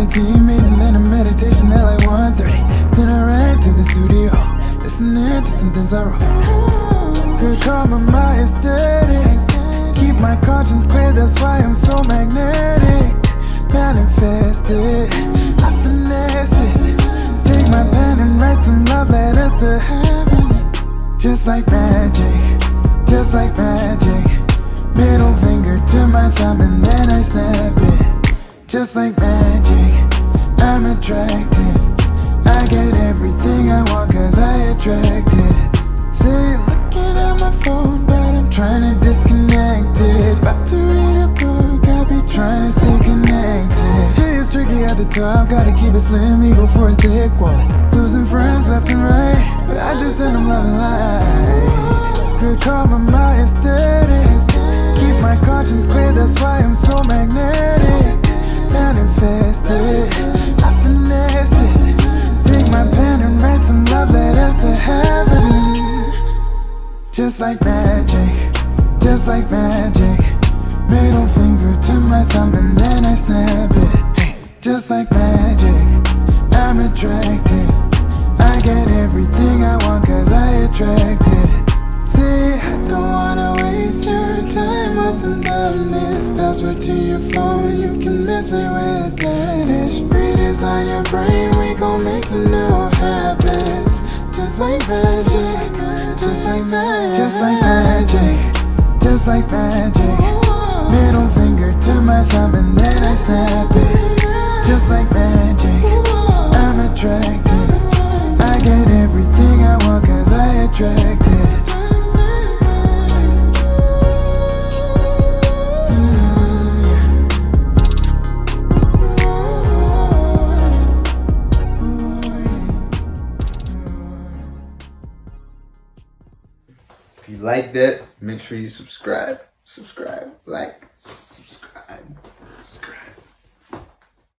a team meeting, then a meditation at like 1.30 Then I ran to the studio, listening to some things I wrote Good karma, my aesthetic Keep my conscience clear, that's why I'm so magnetic. Manifested, I finesse it. Take my pen and write some love letters to heaven. Just like magic, just like magic. Middle finger to my thumb and then I snap it. Just like magic, I'm attractive I get everything I want cause I attract it See, looking at my phone but I'm trying to disconnect it. About to read a book, I'll be trying to stay connected. See, it's tricky at the top, gotta keep it slim, you go for a thick wallet. Losing friends left and right, Just like magic, just like magic. Middle finger to my thumb and then I snap it. Just like magic, I'm attracted. I get everything I want cause I attract it. See, I don't wanna waste your time on some dumbness. Password to your phone, you can miss me with that ish. Redesign your brain, we gon' make some new habits. Just like magic, just like magic Just like magic, Middle finger to my thumb and then I snap it. Just like magic, I'm attracted. I get everything I want cause I attract it you like that, make sure you subscribe, subscribe, like, subscribe, subscribe.